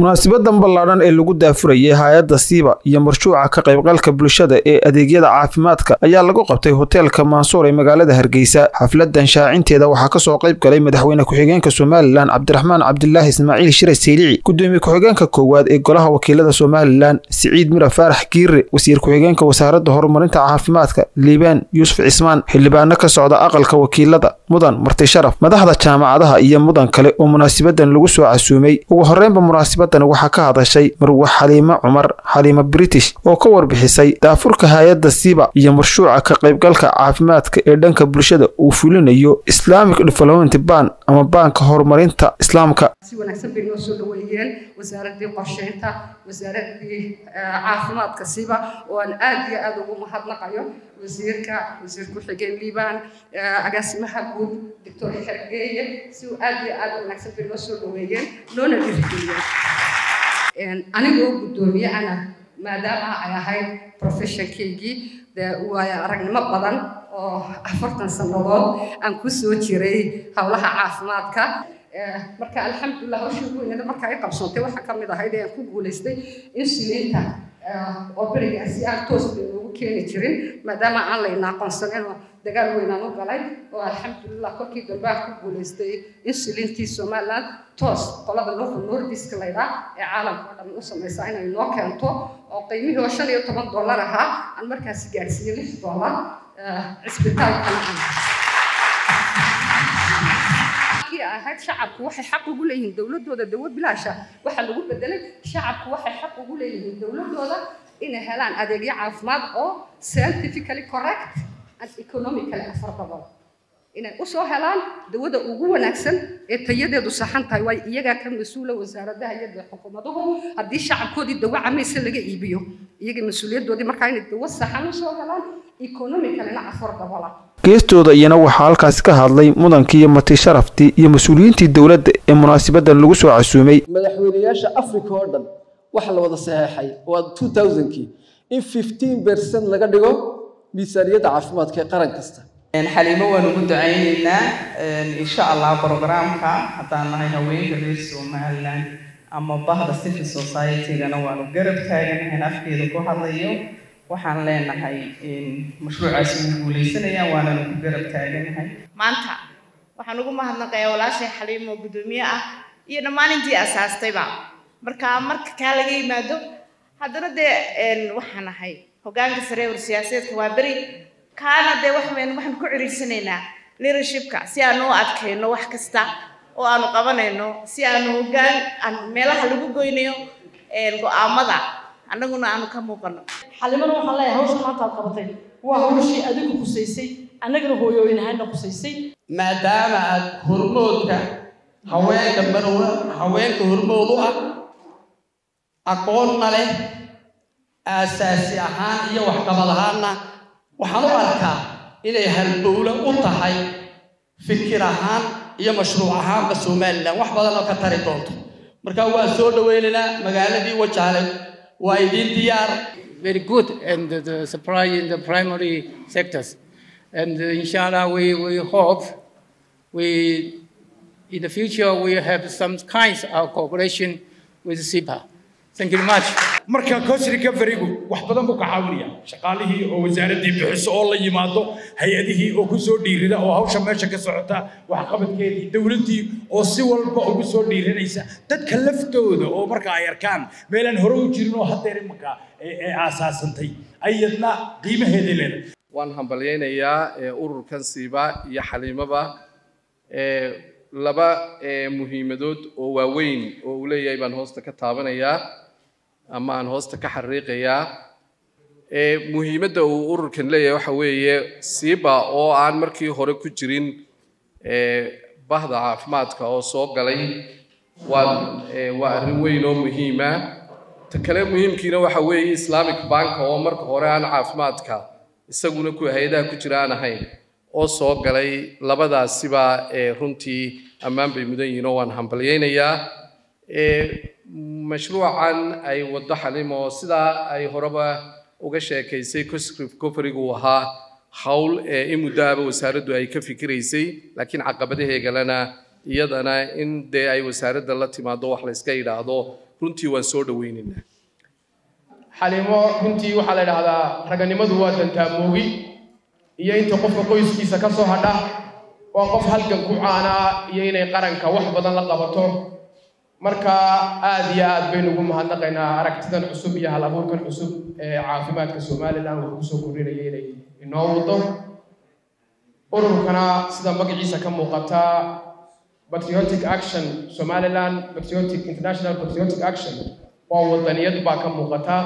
munaasibadan ballaadhan ee lagu daafurayay hay'adda siiba iyo marshuuca ka qaybgalka bulshada ee adeegyada caafimaadka ayaa lagu qabtay hoteelka maansuur ee magaalada hargeysa. Xafladan shaacinteeda waxaa ka soo qayb galay madaxweyne ku-xigeenka somalilan cabdiraxmaan cabdilaahi ismaaciil shire saylici gudoomiye ku-xigeenka koowaad ee golaha wakiilada somalilan siciid mira faarax giire wasiir ku-xigeenka wasaaradda horumarinta caafimaadka liibaan yuusuf cismaan xildhibaano ka socda aqalka wakiilada mudan marti sharaf madaxda jaamacadaha iyo mudan kale oo munaasabadan lagu soo casuumay. Ugu horreynba munaasabad waxaa ka hadashay marwe xaliimo cumar xaliimo british oo ka warbixisay daafurka hay'adda siba iyo marshuuca ka qaybgalka caafimaadka ee dhanka bulshada uu fulinayo islamic development ban ama baanka horumarinta islaamka wasiirka wasiir ku-xigeen liibaan agaasimaha guud doctor xergeeye si uu aad iyo aad wanaagsan bay noo soo dhaweeyeen loona dhiirigeliyeen anigoo guddoomiye ana maadaama ay ahayd professionkaygii waayo aragnimo badan oo afartan sannadood aan ku soo jiray howlaha caafimaadka marka alxamdulilah hawshii ugu weynada marka ay qabsoontay waxaa ka mid ahayd ee aan ku guulaystay insulinta oo beriga si aan toos loogu keeni jirin maadaama aan layna aqoonsanin oo dagaal weynaan u galay oo alxamdulilah kolkii aan ku guulaystay insulintii somaliland toos qolada nofa nordiska laydhaa ee caalamka oo dhan u samaysaa inay noo keento oo qiimihii oo shan iyo toban dollar ahaa aan markaasi gaadhsiiyey lix dollar cisbitaalkana aan ahayd shacabku waxay xaq ugu leeyihiin dowladooda dawo bilaasha. Waxaa lagu bedelay shacabku waxay xaq ugu leeyihiin dowladooda inay helaan adeegyo caafimaad oo scientifically correct and economically affordable. Inay u soo helaan dawada ugu wanaagsan ee tayadeedu saxan tahay waayo iyagaa ka mas'uula wasaaradaha iyo xukuumaduhu haddii shacabkoodii dawo camaysa laga iibiyo. Iyaga mas'uuliyadoodii markaa inay dawo saxan u soo helaan economicalina affordable geestooda iyana waxaa halkaasi ka hadlay mudankii mati sharaftii iyo mas'uuliyiintii dowladda ee munaasabadan lagu soo casuumay. Madaxweynayaasha africa oo dhan waxa la wada saxeexay waa two thousandkii in fifteen percent laga dhigo miisaaniyadda caafimaadka ee qaran kasta. Xaliimo waan ugu ducaynaynaa insha allah programka haddaan nahay haweenka reer somaliland ama bahda civil society-gana waanu garab taaganahayn afkeeda ku hadlayo waxaan leenahay mashruucaasi wuu guuleysanayaan waananu ku garab taaganahay maanta waxaan ugu mahadnaqayaa walaashay xaliimo guddoomiye ah iyo dhammaan intii asaastayba marka marka kaa laga yimaado haddana dee waxaan ahay hoggaanka sare war siyaasadeedka waa beri. Kaana dee waxweyn waxaan ku ciriirsanaynaa leadershipka si aanu u adkayno wax kasta oo aanu qabanayno si aanu hoggaan aan meelaha lagu goynayo go'aamada annaguna aanu ka muuqano xalimana waxaan leeyahay hawsha maanta aad qabatay waa hawshii adigu khusaysay annagana hooyooyin ahaanna khusaysay. Maadaama aad hormoodka haweenka marwa haweenka hormood u ah aqoonna leh aasaasi ahaan iyo waxqabad ahaanna waxaan u arkaa inay halbowle u tahay fikir ahaan iyo mashruuc ahaanba somalilan. Wax badan oo ka tari doonto. Marka waa soo dhaweynaynaa magaaladii wajaale waa idiin diyaar very good and the supply in the primary sectors and inshallah we, we hope we in the future we have some kinds of cooperation with SIPA. Thank you very much. Marka coach recoverygu wax badan buu ka caawinaya shaqaalihii oo wasaaraddii bixiso oo la yimaado hay'adihii oo ku soo dhiirida oo hawsha meesha ka socota waxqabadkeedii dowladdii oo si walba ugu soo dhiiranaysa dadka laftooda oo marka ay arkaan meelaan hore u jirin oo haddeer imanka ee aasaasantay ayadna qiimaheeday leedahay. Waan hambalyaynayaa ururkan siiba iyo xaliimaba laba muhiimadood oo waaweyn oo uu leeyahay baan hoosta ka taabanayaa ama aan hoosta ka xariiqayaa muhiimadda uu ururkan leeyahay waxa weeye siiba oo aan markii hore ku jirin bahda caafimaadka oo soo galay waa waa arrin weyn oo muhiima ta kale muhiimkiina waxa weeye islamic bank oo marka hore aan caafimaadka isaguna ku hay'adaha ku jira aan ahayn oo soo galay labadaasiba runtii ammaan bay mudan yihiin oo waan hambalyaynayaa mashruucan ay waddo xalimo sidaa ay horeba uga sheekaysay coscript coferigu ahaa hawl in muddo aba wasaaraddu ay ka fikiraysay laakiin caqabadaheegalena iyadana in dee ay wasaaradda la timaado wax la iska yidhaahdo runtii waan soo dhoweynaynaa xalimo runtii waxaa la idhaahdaa raganimadu waa dantaamogi iyo inta qofka qoyskiisa ka soo hadha waa qof halgan ku caanaa iyo inay qaranka wax badan la qabato marka aad iyo aad baynu ugu mahadnaqaynaa aragtidan cusub iyo hal abuurkan cusub ee caafimaadka somalilan wuxuu ku soo kordhinaya inay inoo wado. Ururkana sida magaciisa ka muuqata patriotic action somaliland patriotic international patriotic action waa wadaniyad baa ka muuqata.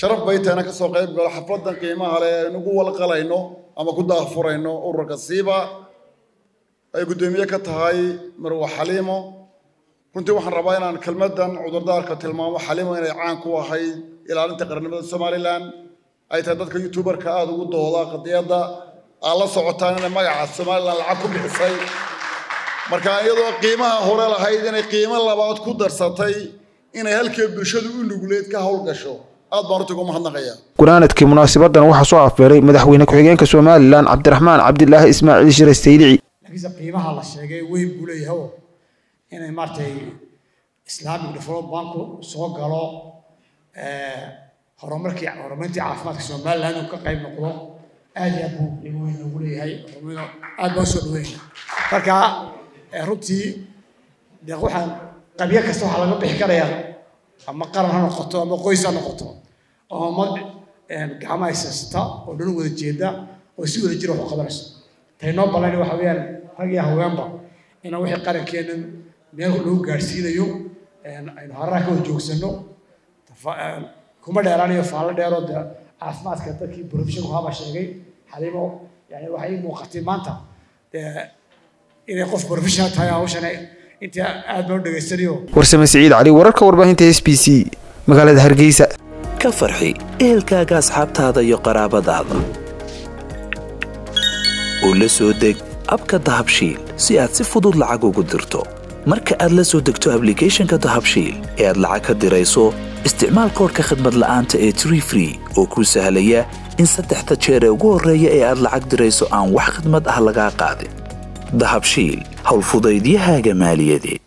Sharaf bay tahayna ka soo qayb galo xafladan qiimaha leh aynu ugu walqalayno ama ku daafurayno ururka siiba ay guddoomiye ka tahay marwa xaliimo runtii waxaan rabaa inaan kelmaddan cudurdaarka tilmaamo xaliimo inay caan ku ahayd ilaalinta qarannimada somalilan ay tahay dadka youtuberka aada ugu dooda qadiyadda aad la socotaan inay magaca somalilan lacag ku bixisay. Marka iyadoo qiimaha hore lahayd inay qiimo labaad ku darsatay inay halkii bulshadu u nugleed ka howlgasho aad baan runtii ugu mahadnaqayaa gunaanadkii munaasabadan waxaa soo afbeeray madaxweyne ku-xigeenka somalilan cabdiraxmaan cabdilaahi ismaaciil shire laakiinse qiimaha la sheegay weyn buu leeyahay inay maaragtay islamic development banku soo galo horumarkii horumarintii caafimaadka somaliland uu ka qayb noqdo aad iyo aad buu qiimo weyn noogu leeyahay aad baan u soo dhaweynaya marka runtii dee waxaan qabyo kasta waxaa laga bixi karayaa ama qaran ha noqoto ama qoys ha noqoto oo ma gacmaha isaysata oo dhan wada jeeda oo si wada jira wax u qabanayso tay noo ballan waxa weeyaan rag iyo haweenba inaan wixii qarankeena meel lagu gaadhsiinayo aynu haraha ka wada joogsano kuma dheeraanayo faallo dheeroo de caafimaadka dadkii professionku haba sheegay. Xaliimo yani waxay ii muuqatay maanta inay qof professional tahay hawshan intii aad baan u dhegaystanayo warsame siciid cali wararka warbaahinta s b c magaalada hargeysa. Ka farxi ehelkaaga asxaabtaada iyo qaraabadaada. Oo la soo deg abka dahabshiil si aad si fudud lacag ugu dirto marka aad la soo degto ablicathonka dahabshiil ee aad lacag ka dirayso isticmaal koorka khadmad la'aanta ee tree free oo kuu sahlaya in saddexda jeer ee ugu horreeya ee aad lacag dirayso aan wax khidmad ah lagaa qaadin. Dahabshiil howlfudaydiyahaaga maaliyadeed